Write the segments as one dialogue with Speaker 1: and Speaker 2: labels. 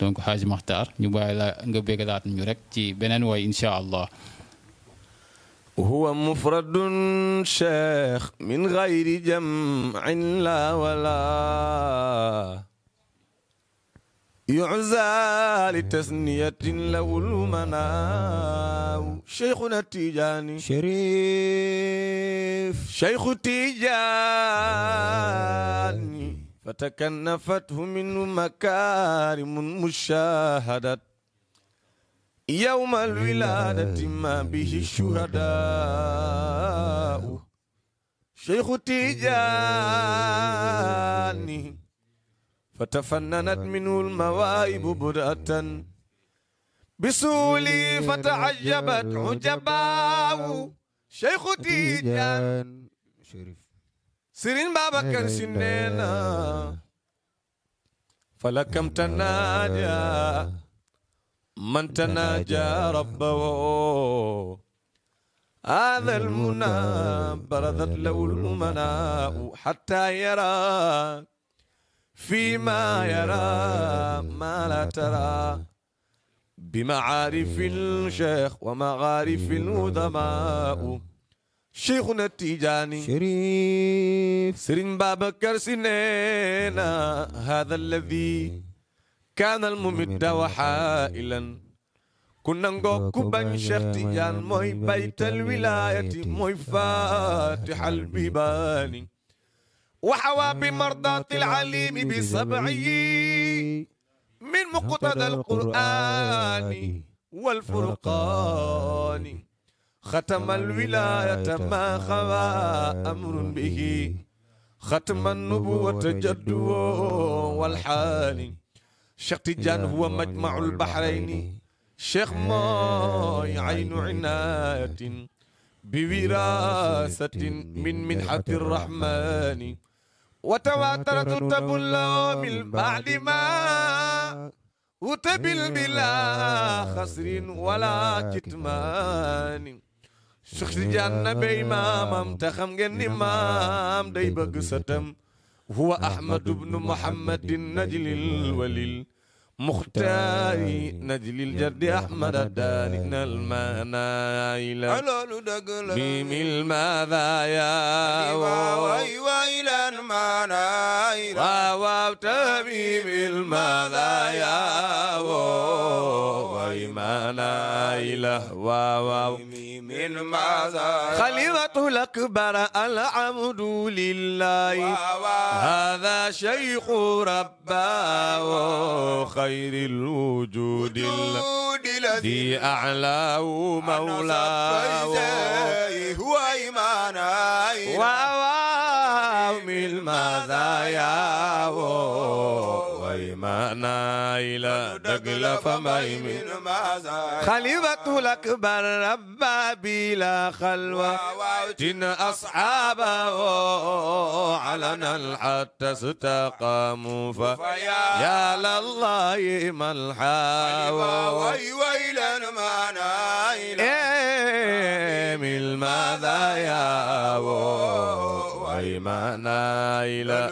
Speaker 1: donc Hadj Makhtar ñu bàyyi la nga béggalaat ñu rek ci beneen way incha allah.
Speaker 2: هو مفرد شيخ من غير جمع لا ولا يعزى لتثنية له المناو شيخنا التيجاني
Speaker 3: شريف
Speaker 2: شيخ تيجاني فتكنفته منه مكارم مشاهدة. يوم الولادة ما به الشهداء شيخ تيجاني فتفننت منه المواهب بدأة بسولي فتعجبت عجباء شيخ تيجان.
Speaker 3: شريف.
Speaker 2: سيرين بابا كان سنينا فلكم تنادى. من تناجى ربه. هذا المنى برزت له الأمناء حتى يرى. فيما يرى ما لا ترى. بمعارف الشيخ ومغارف الأدماء شيخنا التيجاني.
Speaker 3: شريف.
Speaker 2: سرين بابكر سنينا هذا الذي كان الممد وحائلا. كنا نقوك بن شيخ تيجان موي بيت الولاية موي فاتح البيبان وحوى بمرضاة العليم بسبعي من مقتضى القرآن والفرقان. ختم الولاية ما خوا أمر به. ختم النبوة جد والحال. شيخ تيجان هو مجمع البحرين. شيخ ماي عين عناية بوراثة من منحة الرحمن. وتواترت تبل من بعد ما وتبل بلا خسر ولا كتمان. Cheikh Tidiane na bey maamam te xam ngeen ni maam day bëgg sëtam. Huwa ahmadu bnu muhammadin najlil walil. المختار نجل الجد أحمد الدانين المنايل. بيم المذايا
Speaker 3: leen maanaay
Speaker 2: واو تبيم المذايا ويمنايل واو
Speaker 3: من ماذا
Speaker 2: خليفة الأكبر العمد لله. هذا شيخ رباه. خير الوجود الذي أعلاه مولاه
Speaker 3: هو إيماناي
Speaker 2: واو من المذايا ويمنايل دقل من
Speaker 3: ماذا
Speaker 2: خليفة الأكبر ربا بلا خلوة تن أصحابه علنا حتى استقاموا فيا لله ما الحاوى
Speaker 3: وي ويلا ماناي
Speaker 2: من المذايا ويمنايل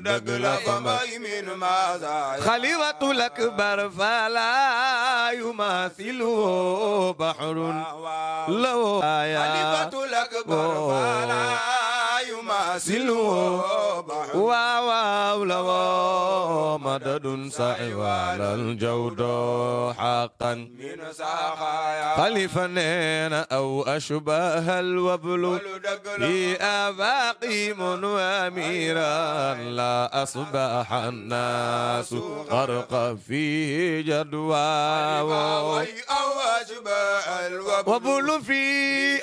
Speaker 2: دقل فمي
Speaker 3: من ماذا
Speaker 2: خليفة الأكبر فلا يماثله بحر له آيات.
Speaker 3: خليفة الأكبر فلا بحر.
Speaker 2: واو له مدد سعوال الجود حقا.
Speaker 3: من
Speaker 2: نينا أو أشبه الوبل. في آفاقي وأميرا لا أصبح الناس غرق فيه
Speaker 3: الوبل.
Speaker 2: وبل في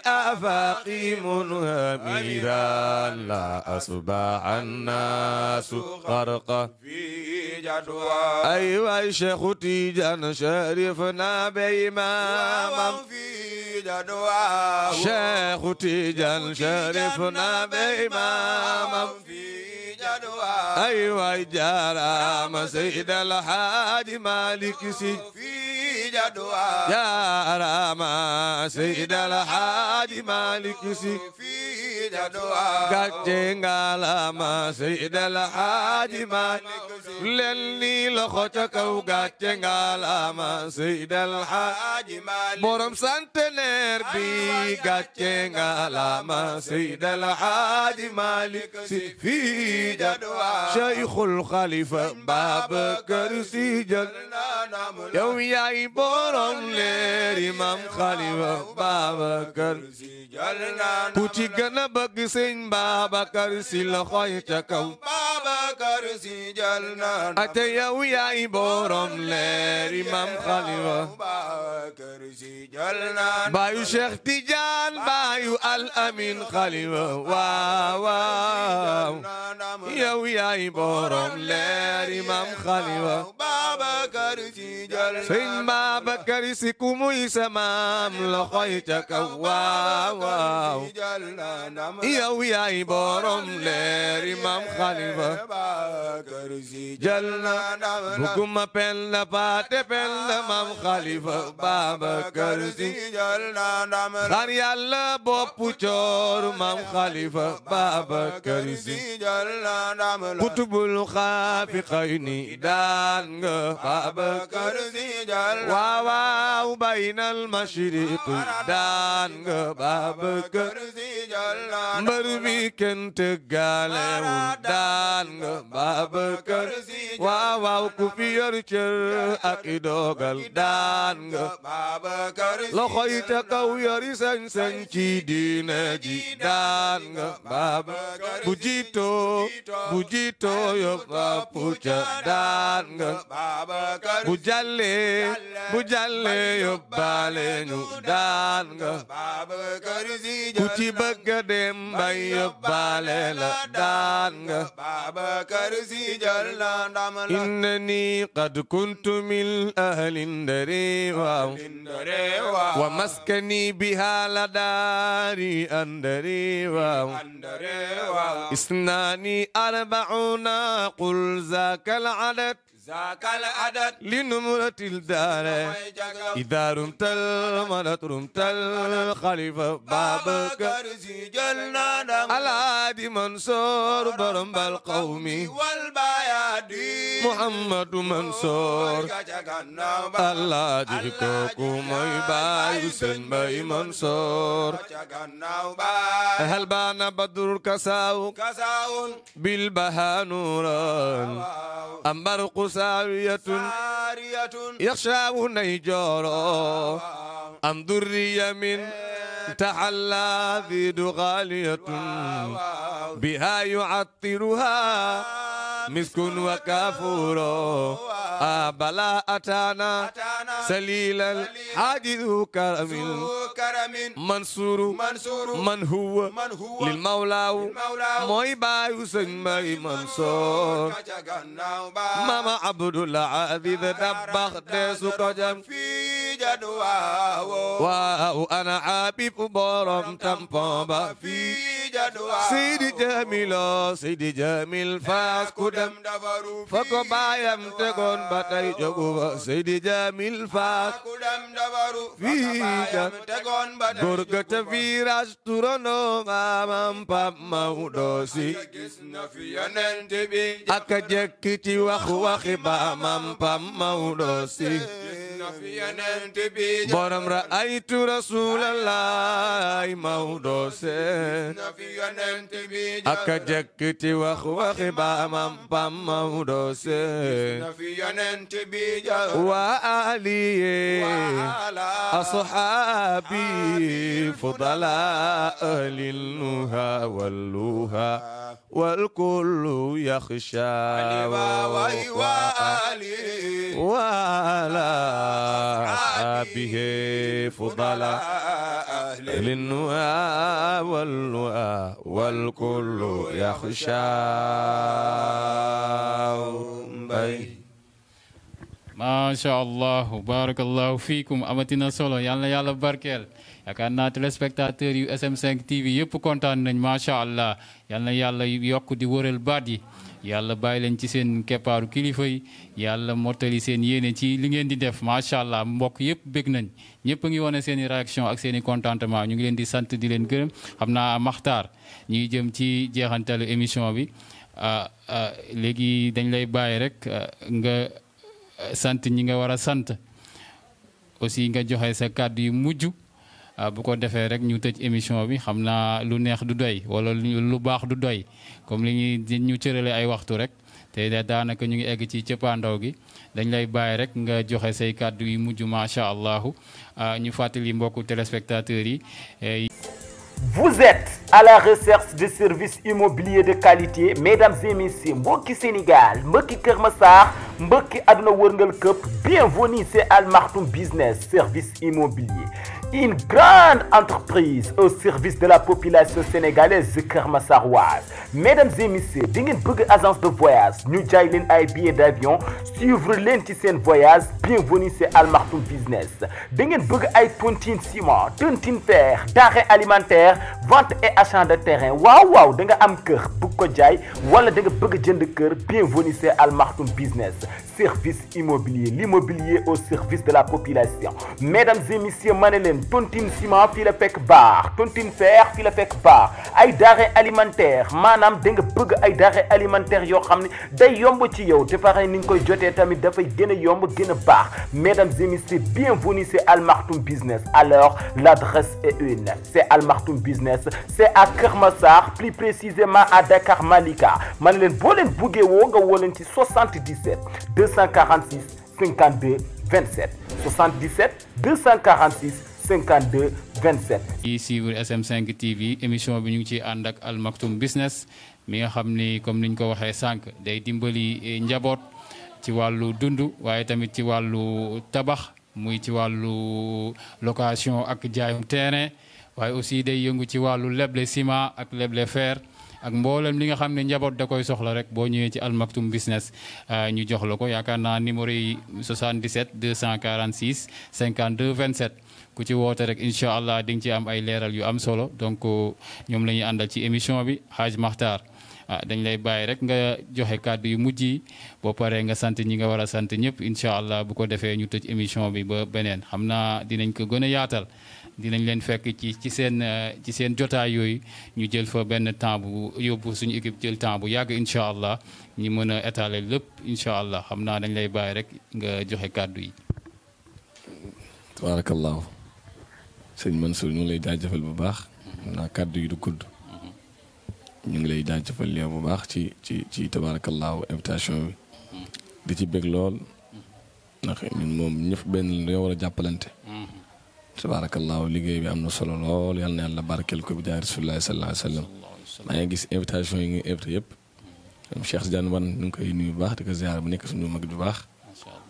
Speaker 2: آفاق منهميرا لا أصبح الناس غرق.
Speaker 3: في جدوى
Speaker 2: أيوة شيخ تيجان شرفنا بإمام
Speaker 3: في جدوى
Speaker 2: شيخ تيجان شرفنا بإمام
Speaker 3: في جدوى
Speaker 2: أيوة جارام سيد الحاج مالك سي.
Speaker 3: في جدوى
Speaker 2: يا راما سيد الحاج مالك سي.
Speaker 3: في jaduwa
Speaker 2: gàcce ngalama Seydil Haaji Maalik لني لخوتك أو
Speaker 3: غاتينغ علامة
Speaker 2: سيد الحاج مالي مرم سانتنير بي غاتينغ علامة سيد الحاج مالك. أيوة، في جدوى. شيخ الخليفة باب كرسي جنة يوم يا بورم لير إمام خليفة باب كرسي جنة بوتي جنة بقسين باب كرسي لخوتك
Speaker 3: أو باب كرسي جنة
Speaker 2: ate yow yaay borom leer Imam Khalifa
Speaker 3: Babacar Si jël na
Speaker 2: baayu Cheikh Tidiane baayu Al Amin Khalifa waaw waaw yow yaay borom leer Imam Khalifa
Speaker 3: Babacar Si jël na
Speaker 2: sëñ Babacar
Speaker 3: jël na
Speaker 2: buguma pen la paate pen la mam xalifa Babacar Si
Speaker 3: jël na ndam
Speaker 2: coor mam xalifa Babacar Si kutubul xaafi xëy daan nga Babacar
Speaker 3: Si jël
Speaker 2: waaw waaw daan nga Babacar
Speaker 3: Si jël
Speaker 2: bi kenn tëggaale daan nga Babacar waaw waaw ku fi yor cër ak i dogal daan nga. Loxo yi ca kaw yori sañ-sañ ci diina ji daan nga. Bu jiitoo bu jiitoo yóbbu pucca daan nga. Bu jàllee bu jàllee yóbbaale ñu daan nga. Ku ci bëgg dem bay yóbbaale la daan nga. إنني
Speaker 3: قد
Speaker 2: كنت من أهل النريوة ومسكني بها لداري
Speaker 3: أندريوة
Speaker 2: إسناني أربعون قل ذاك العدد.
Speaker 3: Zakal adat
Speaker 2: لنمرة الدار. إذا رمت المرت رمت الخليفة بابك.
Speaker 3: na ndam
Speaker 2: الهادي منصور برم القوم.
Speaker 3: والبيادي
Speaker 2: محمد منصور. الله جيكوكو مي باي سن باي منصور. هل بان بدر
Speaker 3: كساون
Speaker 2: بالبها نورا. أم برق ساوية
Speaker 3: سارية
Speaker 2: يخشى نيجورا أم ذرية من تحلى ذي غالية بها يعطرها مسك وكافور. آه بلا أتانا سليل الحاج ذو كرم. منصور من هو؟ للمولى موي باي سنمي منصور. ماما عبد العزيز دبخ ديسو كجم
Speaker 3: yan waawo
Speaker 2: waaw ana abib borom tampon
Speaker 3: ba fii
Speaker 2: jadwa sidi jamilo sidi jamil faas ku
Speaker 3: dem. dafaru
Speaker 2: fa ko baayam tegoon ba tey jogu ba.
Speaker 3: Sidi jamil faas ku dem dafaru
Speaker 2: fii
Speaker 3: jam tegoon ba tey
Speaker 2: góor ga te virage turono maamam pap mawdo si.
Speaker 3: Gis na fi yonent bi.
Speaker 2: Ak jekki ci wax waxi baamam pap mawdo si. برم رأيت رسول الله مودوس أكا
Speaker 3: جكت وخو خبا مم
Speaker 2: بام مودوس
Speaker 3: وآلي
Speaker 2: أصحابي فضلاء أهل النهى واللوها والكل يخشى
Speaker 3: وعلي وعلي
Speaker 2: وعلي أصحابه فضلاء
Speaker 3: أهل
Speaker 2: النهى واللوها والكل يخشى بي
Speaker 1: macha allah barakallahu fiikum amatina solo yal na yàlla barkeel yaakaar naa téléspectateurs yu SM5 TV yëpp kontaan nañ macha allah yal na yàlla yokk di wëral baat yi yàlla bàyyi leen ci seen keppaaru kilifa yi yàlla mottali seen yéene ci li ngeen di def macha allah mbokk yëpp bég nañ. Ñëpp a ngi wane seeni réaction ak seeni contentement ñu ngi leen di sant di leen gërëm. Xam naa maxtaar ñu ngi jëm ci jeexantalu émission bi ah ah léegi dañ lay bàyyi rek ah, nga sant ñi nga war a sant. Aussi nga joxe sa kàddu yu mujj. Bu ko defee rek ñu tëj émission bi xam naa lu neex du doy wala lu baax du doy comme li ñuy ñu cërale ay waxtu rek. Te da- daanaka ñu ngi egg ci cëppaandaw gi. Dañ lay bàyyi rek nga joxe say kàddu yu mujj macha allahu. Ah, ñu fàttali mbokku téléspectateurs yi eh,
Speaker 4: Vous êtes à la recherche de services immobiliers de qualité, mesdames et messieurs, mbokki Sénégal, mbokki Kër Massar, mbokki àdduna wërngal këpp, bienvenue c'est Al Maktoum Business Service Immobilier. Une grande entreprise au service de la population sénégalaise Kër Massaroise. Mesdames et messieurs, di ngeen agence de voyage, ñu jaay leen ay d'avion, suivre leen voyage, bienvenue c'est Al Maktoum Business. Da ngeen bëgg ay tontine ciment, tontine fer, denrées alimentaires, vente et achat de terrain. Waaw waaw, da nga am kër bëgg ko jaay wala da nga bienvenue c'est Al Maktoum Business. Service immobilier, l'immobilier au service de la population. Mesdames et messieurs, ma ne leen tontine ciment fii la fekk baax, tontine fer fii la fekk baax, ay denrées alimentaires maanaam da nga bëgg ay denrées alimentaires yoo xam ne day yomb ci yow te pare ni nga koy jotee tamit dafay gën. Mesdames et messieurs, bienvenue c'est Al Business. Alors, l'adresse est une, c'est Al Business, c'est à Kër Massar, plus précisément à Dakar Malika. ma ne leen boo leen buggee woo nga woo leen ci 77 246 52 27 77 246 52 27.
Speaker 1: yi suivre SM5 TV émission bi ñu ngi ciy ànd ak Al Maktoum Business mi nga xam ni comme niñ ko waxee sànq day dimbali eh, njaboot ci wàllu dund waaye tamit ci wàllu tabax muy ci wàllu location ak jaayum terrain waaye aussi day yëngu ci wàllu leble ciment ak leble fer ak mboolem li nga xam ne njaboot da koy soxla rek boo ñëwee ci Al Maktoum Business ah, ñu jox la ko yaakaar naa numéro yi 77 246 52 27 ku ci woote rek incha allah di nga ci am ay leeral yu am solo. Donc ñoom la ñuy àndal ci émission bi Hadj Makhtar. Ah dañ lay bàyyi rek nga joxe kàddu yu mujj yi. Boo paree nga sant ñi nga war a sant ñëpp. Incha allah bu ko defee ñu tëj émission bi ba beneen. Xam naa dinañ ko gën yaatal. Dinañ leen fekk ci ci seen ci seen jotaay yooyu. Ñu jël fa benn temps bu yóbbu suñu équipe jël temps bu yàgg incha allah. Ñi mën a lépp incha allah. Xam naa dañ lay bàyyi rek nga joxe kàddu yi.
Speaker 5: Sëñ Mansour ñu ngi lay jaajëfal bu baax naa kàddu yi du gudd ñu ngi lay jaajëfal yow bu baax ci ci ci tabaarakallaahu invitation bi di ci bég lool ndax ñun moom ñëpp benn dañoo war a jàppalante tabaarakallaahu liggéey bi am na solo lool yal na yàlla barkeel ko bi jaay rasulullaahi sallallaahu alayhi wa sallam ngi gis invitation yi nga invité yëpp Cheikh Tidiane Wane ñu ngi koy nuyu bu baax di ko ziar bu nekk suñu mag bu baax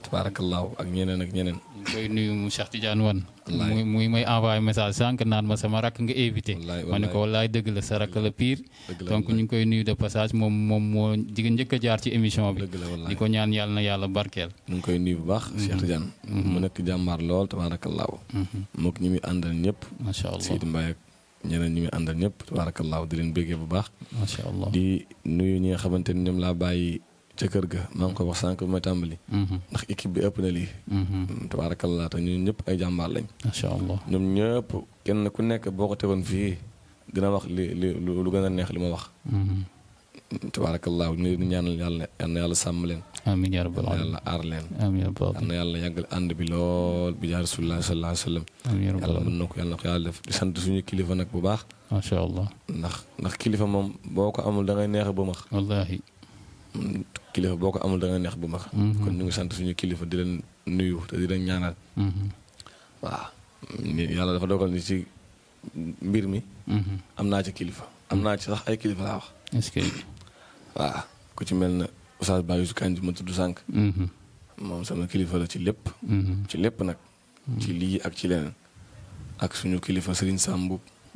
Speaker 5: tabaarakallaahu ak ñeneen ak ñeneen.
Speaker 1: Ñu koy nuyu mu Cheikh Tidiane Wane. Muy muy may envoyé message sànq naan ma sama rakk nga invité. Ma ne ko wallaay. dëgg la sa rakk la pire. Donc ñu ngi koy nuyu de passage moom moom moo jigéen njëkk a jaar ci émission bi. Di ko ñaan yàlla na yàlla barkeel.
Speaker 5: ñu ngi koy nuyu bu baax Cheikh Tidiane. Mu nekk jàmbaar lool tabaarakallaahu mook ñi muy àndal ñëpp.
Speaker 1: Macha allah.
Speaker 5: Sidi Mbaye ak ñeneen ñi muy àndal ñëpp tabaarakallaahu di leen béggee bu baax.
Speaker 1: Macha allah.
Speaker 5: di nuyu ñi nga xamante ni ñoom laa bàyyi ca kër ga. Maa ngi koy wax sànq bi may tàmbali.
Speaker 1: Mhm,
Speaker 5: ndax équipe bi ëpp na lii.
Speaker 1: Tabaarakallah
Speaker 5: tabaarakallaahu te ñun ñëpp ay jàmbaar lañ.
Speaker 1: Macha allah.
Speaker 5: ñoom ñëpp kenn ku nekk boo ko tegoon fii dina wax li li lu gën a neex li ma wax.
Speaker 1: Tabaarakallah
Speaker 5: tabaarakallaahu ñu leen di ñaanal yàlla yal na yàlla sàmm leen.
Speaker 1: Amiin yaa rabbal aalamiin
Speaker 5: yàlla aar leen.
Speaker 1: Amiin yaa rabbal
Speaker 5: yal na yàlla yàggal ànd bi lool bi jaar rasulullah sallallahu alayhi wa sallam.
Speaker 1: Amiin yaa rabbal
Speaker 5: yàlla mën na ko yàlla na ko yàlla def. Di sant suñu kilifa nag bu baax.
Speaker 1: Macha allah.
Speaker 5: ndax ndax kilifa moom boo ko amul da ngay neex bu max
Speaker 1: wallaahi.
Speaker 5: Kilifa boo ko amul da neex bu mag.
Speaker 1: Mhm.
Speaker 5: kon ñu ngi sant suñu kilifa di leen nuyu te di leen ñaanal.
Speaker 1: Mhm,
Speaker 5: waaw. Yàlla dafa dogal ni ci mbir mi
Speaker 1: mhm.
Speaker 5: am naa ci kilifa. Am naa ci sax ay kilifa laa wax.
Speaker 1: Est-ce que.
Speaker 5: waaw. Ku ci mel na Oustaz Ba Youssou Kandji ma tudd sànq. Moom sama kilifa la ci lépp. Ci lépp nag. Ci lii ak ci leneen. Ak suñu kilifa Serigne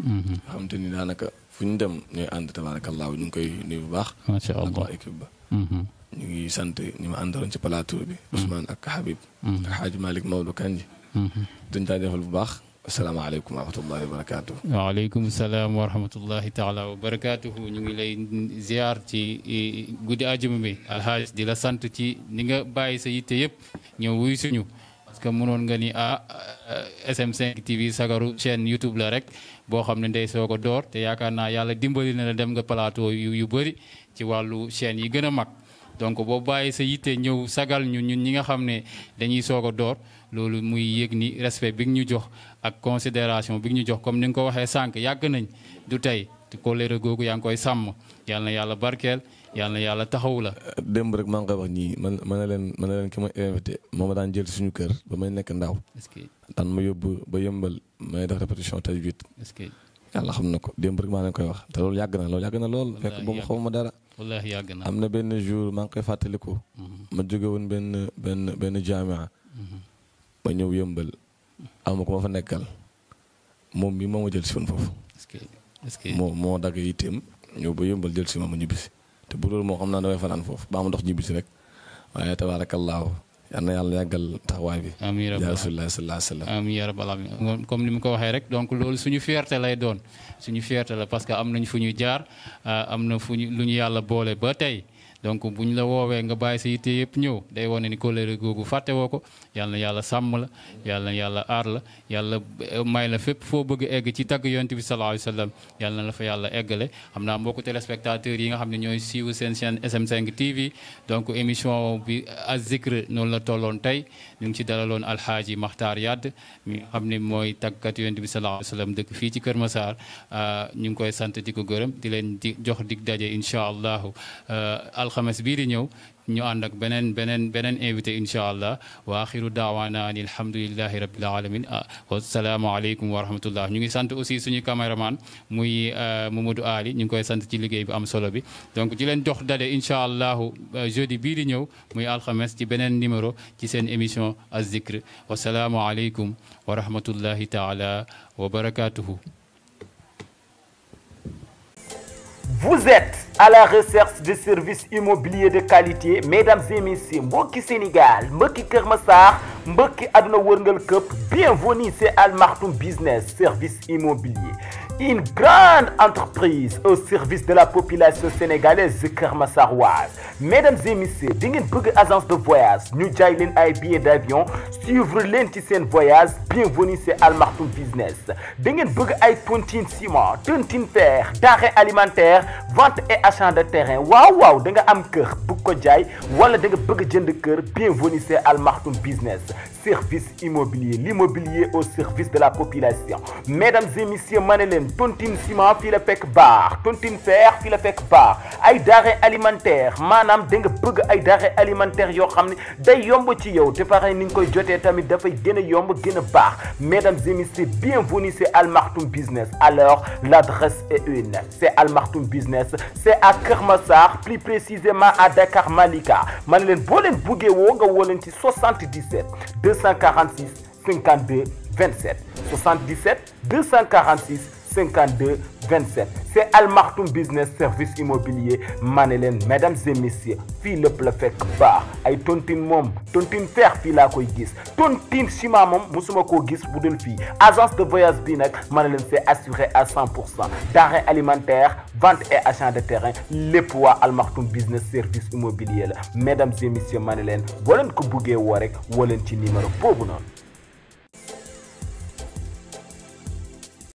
Speaker 5: nga xam te ni daanaka fu ñu dem ñooy ànd tabaarakallaahu. Ñu ngi koy nuyu bu baax.
Speaker 1: Macha allah.
Speaker 5: équipe ba. Ñu ngi sant ñi ma àndaloon ci plateau bi. Ousmane ak Habib. Ak Xaaji Malick Maodo Kandji
Speaker 1: mhm.
Speaker 5: dañ jaajëfal bu baax. Asalaamaaleykum wa rahmatullahi wa barakaatu
Speaker 1: waaleykum salaam wa rahmatullahi taala wa ñu ngi lay ziar ci eh, guddi ajuma bi. Alxaaj di la sant ci ni nga bàyyi sa yitte yëpp ñëw wuy suñu. Parce que mënoon nga ni ah SM5 TV sagaru chaîne YouTube la rek boo xam ne ndey soo ko door. Te yaakaar naa yàlla dimbali na la dem nga plateau yu yu bëri ci wàllu chaîne yi gën a mag. Donc boo bàyyi sa yitte ñëw sagal ñu ñun ñi nga xam ne dañuy soog a door loolu muy yëg ni respect bi ñu jox ak considération bi ñu jox comme ni nga ko waxee sànq yàgg nañ. Du tey te kóllëre googu yaa ngi koy sàmm. Yàlla na yàlla barkeel na yàlla taxawu la.
Speaker 2: démb rek maa ngi koy wax ñii man ma ne leen ma ne leen ki ma invité moo ma daan jël suñu kër ba may nekk ndaw.
Speaker 1: Est-ce que
Speaker 2: daan ma yóbbu ba yëmbal may def répétition tajwid
Speaker 1: est-ce que
Speaker 2: yàlla xam na ko démb rek maa leen koy wax. Te loolu yàgg na loolu yàgg na lool. Fekk
Speaker 1: Wallaahi
Speaker 2: boobu xaw ma dara.
Speaker 1: Wallaahi yàgg na.
Speaker 2: am na benn jour maa ngi koy fàttaliku ma jóge woon benn benn benn jaamia ma ñëw yëmbal am ma ko ma fa nekkal moom mi moo ma jël si woon foofu
Speaker 1: est-ce que est-ce que
Speaker 2: moo moo dagg yitteem ñëw ba yëmbal jël si ma ma ñibbisi te bu loolu moo xam naa damay fanaan foofu baa ma dox ñibbisi rek waaye tabaarakallaahu yal na yàlla yàggal taxawaay bi.
Speaker 1: Amiin
Speaker 2: yaa
Speaker 1: rabbal aalamiin comme ni mu ko waxee rek donc loolu suñu fierté lay doon. Suñu fierté la parce que am nañ fu ñu jaar am na fu ñu lu ñu yàlla boole ba tey. Donc bu ñu la woowee nga bàyyi sa yitte yëpp ñëw day wane ni kóllëre googu fàtte woo ko. Yàlla yàlla sàmm la yàlla yàlla aar la yàlla may la fépp foo bëgg egg ci tagg yonent bi sallallahu sallam. Yàlla na la fa yàlla eggale. Xam naa mbokku téléspectateurs yi nga xam ne ñooy siiwu seen chaîne SM5 TV donc émission bi Az-Zikr noonu la tolloon tey. Ñu ngi ci dalaloon alxaaji Maxtaar Yadd mi nga xam ne mooy tàggkat yonent bi sallallahu alayhi dëkk fii ci Kër Massar. Ñu ngi koy sant di ko gërëm di leen di jox dig daje incha allahu. Alxames bii di ñëw ñu ànd ak beneen beneen beneen invité incha allah wa axiru daawaana ani alhamdulillahi rabbil alamin wasalaamu aleykum wa rahmatullah ñu ngi sant aussi suñu caméraman muy Mamadou Ali ñu ngi koy sant ci liggéey bi am solo bi donc di leen jox dade incha allahu jeudi bii di ñëw muy alxames ci beneen numéro ci seen émission Az-Zikr wasalaamu aleykum wa rahmatullahi taala wa barakatuhu
Speaker 4: Vous êtes à la recherche de services immobiliers de qualité. Mesdames et messieurs mbokki Sénégal mbokki Kër Massar mbokki àdduna wërngal këpp bienvenue c'est Al Maktoum Business service immobilier une grande entreprise au service de la population sénégalaise Kër Massaroise mesdames et messieurs di ngeen bëgg agence de voyage ñu jaay leen ay billets d'avion suivre leen voyage bienvenue c'est Al Business. Da ngeen bëgg ay tontine ciment tontine fer denrées alimentaires vente et achat de terrain. Waaw waaw da nga bëgg ko jaay wala da nga bëgg bienvenue c'est Al Business service immobilier l'immobilier au service de la population. Mesdames et messieurs ma tontine ciment fii la fekk tontine fer fii la fekk baax ay denrées alimentaires maanaam da nga bëgg ay denrées alimentaires yoo xam ne day yomb ci yow te pare ni nga koy jotee tamit dafay gën a yomb gën a baax. Mesdames et messieurs bienvenue c'est Al Business. Alors l'adresse est une c'est Al Business c'est à Kër Massar plus précisément à Dakar Malika. Ma ne leen boo leen buggee woo nga woo leen ci 77 246 52 27 77 246 52 27 c'est Al Business service immobilier. Ma ne leen mesdames et messieurs fii lépp la fekk baax. Ay tontine moom tontine fer fii laa koy gis. Tontine musuma gis agence de voyage bi nag à 100 pour cent. Denrées alimentaires vente et achat de terrain lépp waa Al Business service immobilier mesdames et messieurs ko